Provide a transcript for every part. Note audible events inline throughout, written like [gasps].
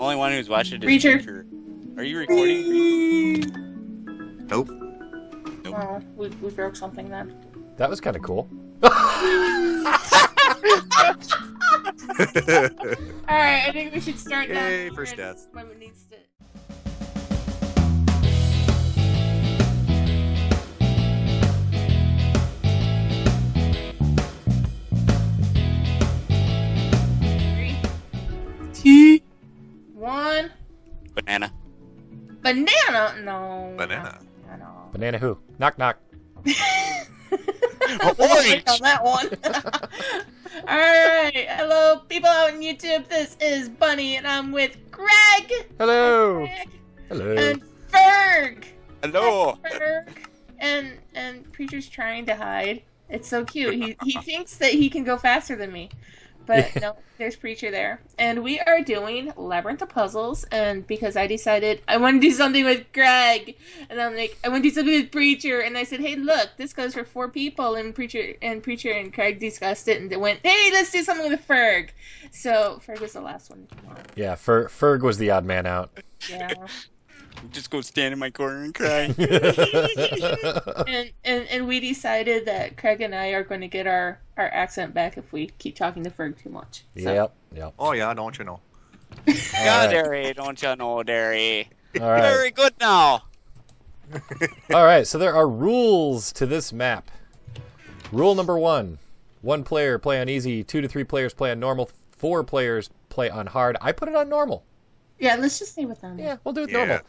Only one who's watched it is Preacher. Preacher. Are you recording? Nope. Oh, we, we broke something then. That was kind of cool. [laughs] Alright, I think we should start down Yay, here for and stats. Banana. No. Banana. Banana. Banana who? Knock knock. [laughs] Orange. on that one. [laughs] All right, hello, people out on YouTube. This is Bunny, and I'm with Craig. Hello. Craig, Hello. And Ferg. Hello. Ferg. And and Preacher's trying to hide. It's so cute. He he thinks that he can go faster than me. But no, there's Preacher there. And we are doing Labyrinth of Puzzles. And because I decided I want to do something with Craig. And I'm like, I want to do something with Preacher. And I said, hey, look, this goes for four people. And Preacher and Preacher and Craig discussed it. And they went, hey, let's do something with Ferg. So Ferg was the last one to come on. Yeah, Fer- Ferg was the odd man out. Yeah. Just go stand in my corner and cry. [laughs] and, and and we decided that Craig and I are going to get our, our accent back if we keep talking to Ferg too much. So, yep. Yep. oh yeah, don't you know? yeah, right. Derry, don't you know, Derry? All right. Very good now. [laughs] All right. So there are rules to this map. Rule number one: one player play on easy. Two to three players play on normal. Four players play on hard. I put it on normal. Yeah, let's just stay with them. Yeah, we'll do it Yeah. normal.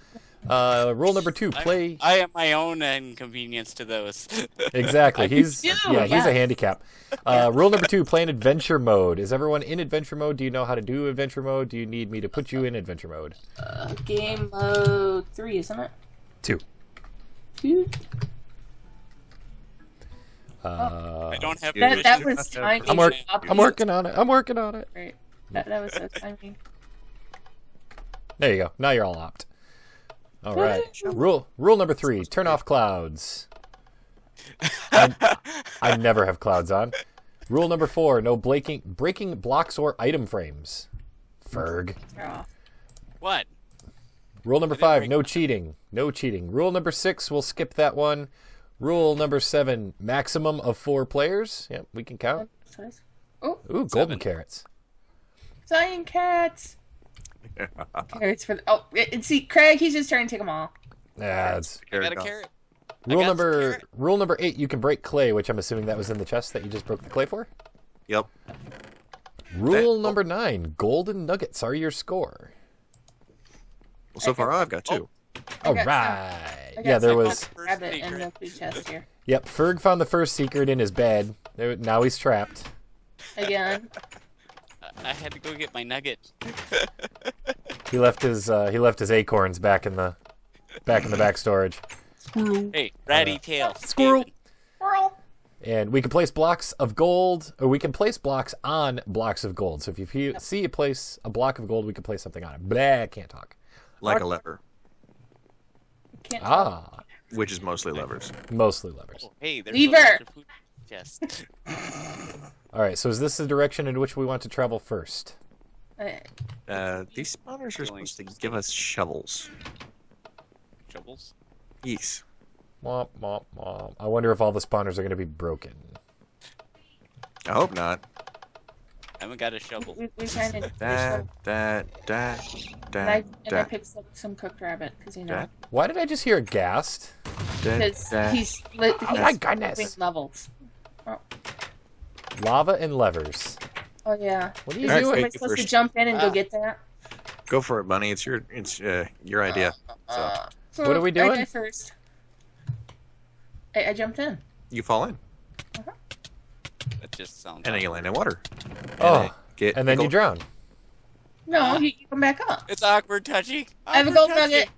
Uh, rule number two: play. I am my own inconvenience to those. [laughs] Exactly. He's do, yeah, he's a handicap. Uh, rule number two: play in adventure mode. Is everyone in adventure mode? Do you know how to do adventure mode? Do you need me to put you in adventure mode? Uh, game mode three, isn't it? Two. Two. Uh, I don't have that. That was timing. I'm, work- I'm working on it. I'm working on it. Right. That, that was so timing. There you go. Now you're all opt. All right. Rule rule number three: turn off clouds. I, I never have clouds on. Rule number four: no breaking breaking blocks or item frames. Ferg. Oh. What? Rule number five: no cheating. No cheating. Rule number six: we'll skip that one. Rule number seven: maximum of four players. Yep, we can count. Size. Oh, Ooh, golden Seven. carrots. cyan carrots. Carrots for the. Oh, and see, Craig, he's just trying to take them all. Yeah, it's I got a Carrot carrot. rule number carrot. rule number eight. You can break clay, which I'm assuming that was in the chest that you just broke the clay for. Yep. Rule That- number nine: golden nuggets are your score. Well, so far I've got two. Oh. All got some. right. I got Yeah, there some was. rabbit in the food chest here Yep, Ferg found the first secret in his bed. Now he's trapped. again. [laughs] I had to go get my nugget. He left his uh, he left his acorns back in the back in the back storage. Squirrel. Hey, ratty tail. Squirrel. Squirrel. And we can place blocks of gold, or we can place blocks on blocks of gold. So if you see you place a block of gold, we can place something on it. Blah, can't talk. Like a lever, Can't Ah, which is mostly levers. mostly levers. Oh, hey, there's Lever. A bunch of food chest. All right, so is this the direction in which we want to travel first? Uh, Uh, these spawners are supposed to give us shovels. Shovels? Yes. Womp, womp, womp. I wonder if all the spawners are going to be broken. I hope not. I haven't got a shovel. we, we kind of. That, that, that, And I, that, and I picked up some cooked rabbit because you know that, Why did I just hear a ghast? that, because that. he's lit. Oh he's my goodness. moving levels. Lava and levers. Oh yeah. What are you Is doing? somebody thank you supposed to jump in and Ah. go get that? Go for it, Bunny. It's your, it's uh, your idea. So So What are we doing? I doing? did first. I, I jumped in. you fall in, That just sounds. and then you land in water. Oh, then get and then you drown. No, you, you come back up. It's awkward, touchy. I have a Awkward, gold nugget.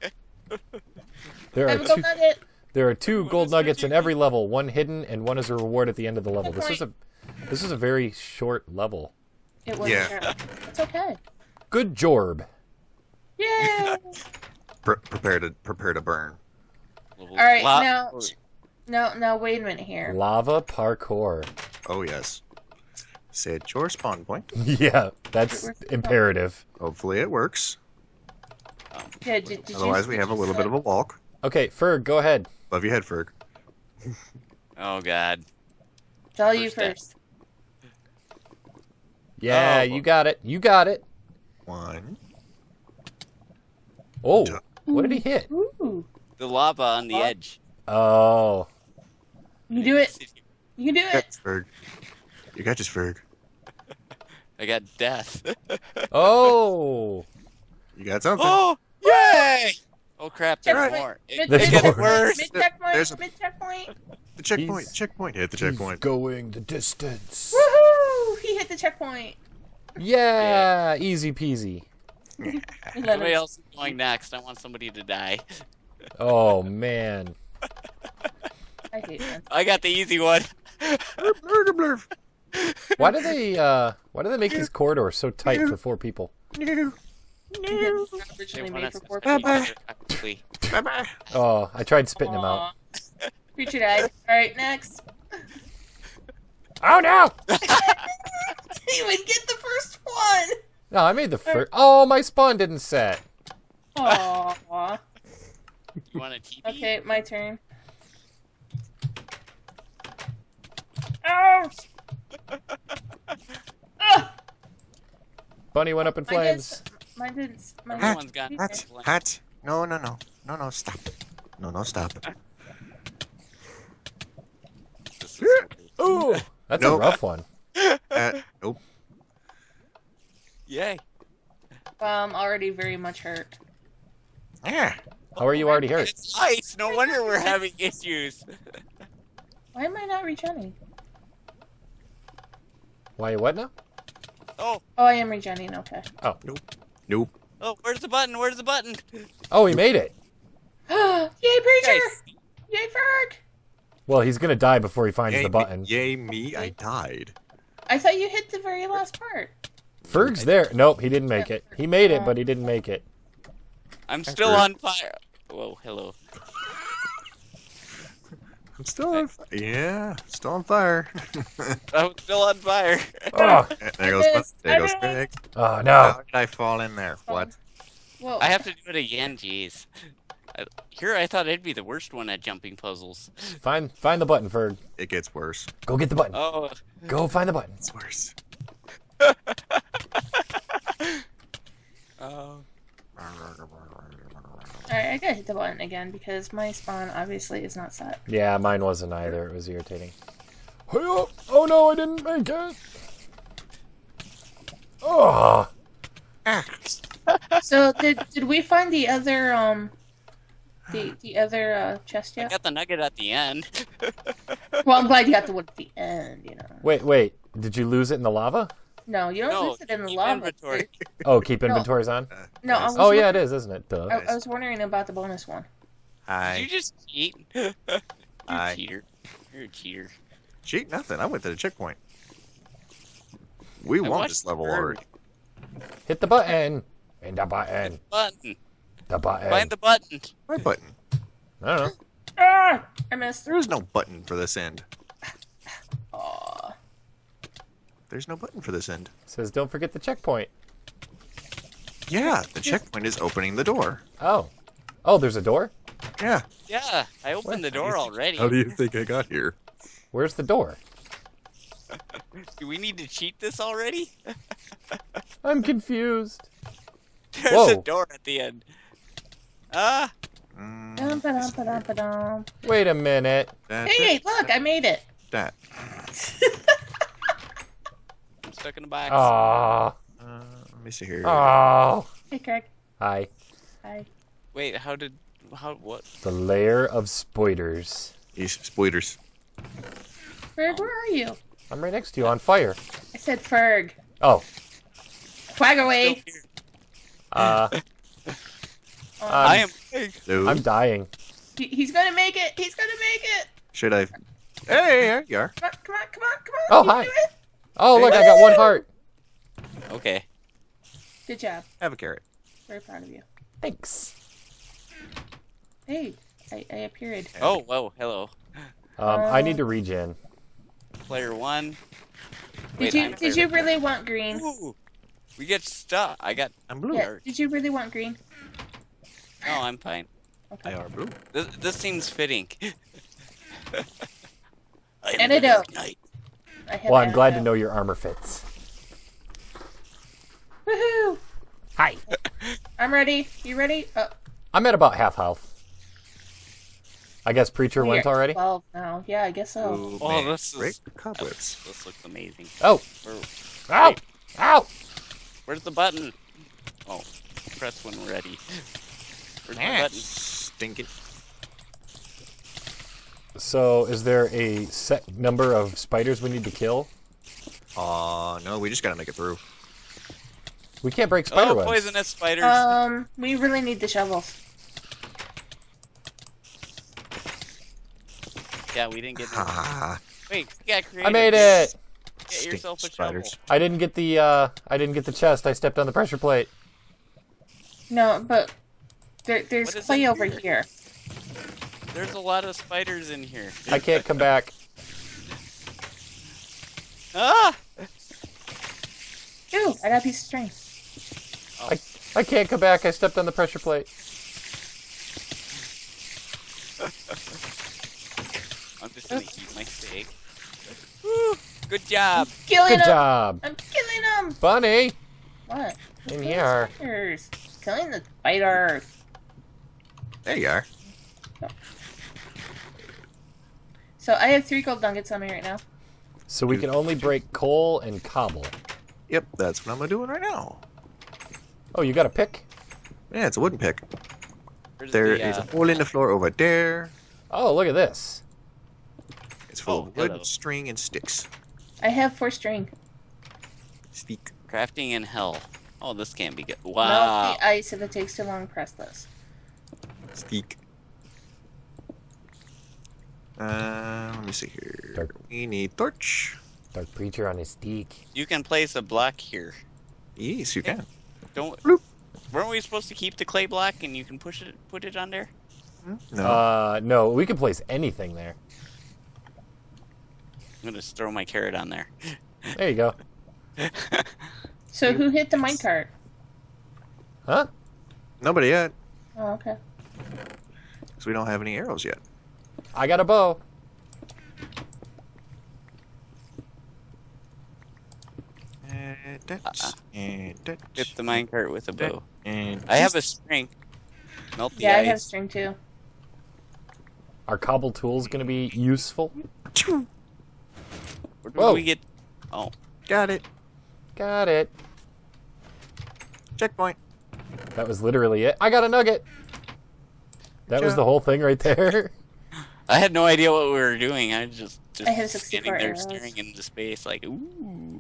[laughs] There I are have a gold two. nugget. There are two gold nuggets in every level. One hidden, and one is a reward at the end of the level. Good This is a this is a very short level. It was Yeah. there. It's okay. Good jorb. Yay! [laughs] Pre- prepare to prepare to burn. All right, La- now, no, now wait a minute here. Lava parkour. Oh yes. Say Set your spawn point. [laughs] yeah, that's Where's the- imperative. Hopefully it works. Um, Yeah, did, did you- Otherwise, we have a you little bit of a walk. Okay, Ferg, go ahead. Above your head, Ferg. oh god. Tell all you First step. first. Yeah, Oh. you got it. You got it. One. Oh, what did he hit? Ooh. The lava on the Huh? edge. Oh, You do it. You can do it. Yes, Ferg. You got this, Ferg. [laughs] I got death. [laughs] oh. You got something. oh, yay! Oh crap, there's Checkpoint. more. It, Mid, There's it mid, gets worse. Mid checkpoint. There's a- Mid checkpoint. The checkpoint. He's- Checkpoint. Hit the He's checkpoint. going the distance. Woohoo! He hit the checkpoint. Yeah, easy peasy. [laughs] Somebody else is going next. I want somebody to die. Oh man. I hate that. I got the easy one. Why do they uh why do they make these corridors so tight for four people? No. It's originally made for four people. Bye-bye. each other quickly. Bye-bye. Oh, I tried spitting him out. Aw. Preacher died. All right, next. Oh no! [laughs] he would get the first one. No, I made the first. Oh, my spawn didn't set. Aww. You want a TP? Okay, my turn. Oh! [laughs] Bunny went up in Mine flames. didn't- Mine didn't. Mine This Hat, one's got Hat, flame. hat. No, no, no. No, no, stop. No, no, stop. This is so cool. Ooh, that's Nope. a rough one. Hat. Uh, [laughs] nope. Yay. Well, I'm already very much hurt. Yeah. How are you already hurt? It's ice. No wonder we're having issues. Why am I not regenning? Why what now? Oh, Oh, I am regenning. Okay. Oh. Nope. Nope. Oh, where's the button? Where's the button? Oh, he made it. [gasps] Yay, preacher! Guys, Yay, Ferg! Well, he's gonna die before he finds Yay, the button. Me, yay, me. I died. I thought you hit the very last part. Ferg's there. Nope, he didn't make it. He made it, but he didn't make it. I'm still on fire. Whoa, hello. I'm still on fire. Yeah, still on fire. [laughs] I'm still on fire. Oh, there goes, I there goes missed. Craig. oh How no. did I fall in there? What? Whoa. I have to do it again, jeez. I, here, I thought I'd be the worst one at jumping puzzles. Find find the button, Ferg. It gets worse. Go get the button. Oh, Go find the button. It's worse. [laughs] oh. Alright, I gotta hit the button again because my spawn obviously is not set. Yeah, mine wasn't either. It was irritating. Oh, oh no, I didn't make it. Oh, Ah, So did did we find the other um the the other uh, chest I got the nugget at the end. [laughs] Well, I'm glad you got the one at the end. You know. wait, wait. Did you lose it in the lava? No, you don't No, lose it in the lava. inventory. [laughs] Oh, keep No. inventories on. No, I was Oh yeah, it is, isn't it? Duh. I, I was wondering about the bonus one. Did you just cheat? You're a I- cheater. You're a cheater. cheat nothing. I went to the checkpoint. We I won watched this level Bird. already. Hit the button. And the button. Button. The button. Find the button. My button. I don't know. Ah, I missed. There is no button for this end. Aw. There's no button for this end. says don't forget the checkpoint. Yeah, the checkpoint is opening the door. Oh. Oh, there's a door? Yeah. Yeah, I opened the door already. How do you think I got here? Where's the door? [laughs] Do we need to cheat this already? [laughs] I'm confused. There's a door at the end. Ah, Mm. Wait a minute. that, Hey, look, I made it. that. I'm [laughs] stuck in the box. Oh. Uh, let me see here. Oh. Hey, Craig. Hi. Hi. Wait, how did? How? What? The lair of spoiders. These spoilers. Ferg, where are you? I'm right next to you on fire. I said Ferg. Oh. Quag away. Uh, [laughs] Um, I am. big. No. I'm dying. he- he's gonna make it. He's gonna make it. Should I? Hey, there you are. Come on, come on, come on, come. Oh, You hi. Oh, look, I got one heart. Okay. Good job. Have a carrot. Very proud of you. Thanks. Hey, I, I appeared. Oh, whoa, hello. Um, I need to regen. Player one. Did you I'm did you really want green? Ooh, we get stuck. I got. I'm blue. Yeah. Did you really want green? No, I'm fine. I are blue. This, this seems fitting. [laughs] I am Antidote. the Dark Knight. I have Well, I'm glad to know your armor fits. Woohoo! Hi. [laughs] I'm ready. You ready? Oh, I'm at about half health. I guess preacher we're went already. 12 now. Yeah, I guess so. Ooh, Oh, man. this is- Great cobwebs. This looks amazing. Oh, Where, ow, Wait. ow. where's the button? Oh, press when ready. [laughs] Where's the button? stinking. So, is there a set number of spiders we need to kill? Aw, no, we just gotta make it through. We can't break spider Oh, webs. poisonous spiders. Um, we really need the shovels. yeah, we didn't get. Ah, Wait, you got creative. I made it. Get stinking yourself a spiders. shovel. I didn't get the uh I didn't get the chest. I stepped on the pressure plate. No, but there, there's What is clay over here? here. There's a lot of spiders in here. I can't come back. [laughs] Ah! Ooh, I got a piece of string. I, I can't come back. I stepped on the pressure plate. [laughs] I'm just gonna eat my steak. Woo! Good job. Killing Good them! job, I'm killing them! Bunny. What? In Killing here. Spiders. Killing the spiders. There you are. So I have three gold nuggets on me right now. So we can only break coal and cobble. Yep, that's what I'm doing right now. Oh, you got a pick? Yeah, it's a wooden pick. Where's There the, is uh, a hole in the floor over there. Oh, look at this. It's full Oh, of wood, hello. string, and sticks. I have four string. Steak. crafting in hell. Oh, this can't be good. Wow. Melt the ice if it takes too long. Press this. Steak. Uh, let me see here. Dark. We need torch. Dark preacher on his steak. You can place a block here. Yes, you can. Don't. Bloop. Weren't we supposed to keep the clay block and you can push it, put it on there? No. Uh, no, we can place anything there. I'm gonna just throw my carrot on there. [laughs] There you go. So who hit the minecart? Huh? Nobody yet, Oh, okay. Because we don't have any arrows yet. I got a bow. And that's, uh-uh. eh, Hit the minecart with a bow. I have a string. Melt the Yeah, I ice. have string too. Are cobble tools going to be useful? Where do Whoa. we get? Oh, Got it. Got it. Checkpoint. That was literally it. I got a nugget. That was the whole thing right there. I had no idea what we were doing. I was just just I have 64 standing there arrows. staring into space, like ooh.